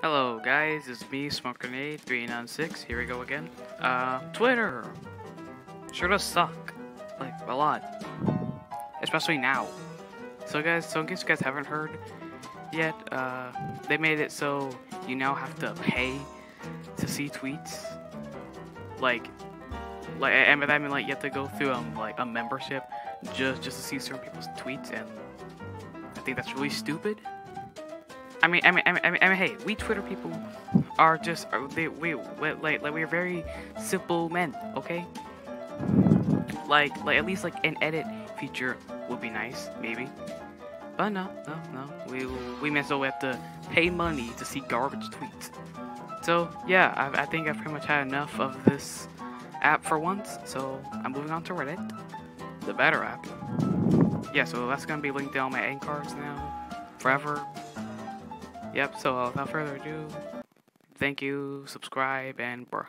Hello guys, it's me, Smokegrenade 396. Here we go again. Uh, Twitter sure does suck, like a lot, especially now. So guys, so in case you guys haven't heard yet, uh, they made it so you now have to pay to see tweets. Like, like, and I mean like you have to go through um like a membership just just to see certain people's tweets, and I think that's really stupid. I mean, I mean, I mean, I mean, hey, we Twitter people are just are, they, we, we like like we're very simple men, okay? Like like at least like an edit feature would be nice, maybe. But no, no, no. We we may as well have to pay money to see garbage tweets. So yeah, I, I think I've pretty much had enough of this app for once. So I'm moving on to Reddit, the better app. Yeah, so that's gonna be linked down my end cards now, forever. Yep, so without further ado, thank you, subscribe, and bruh.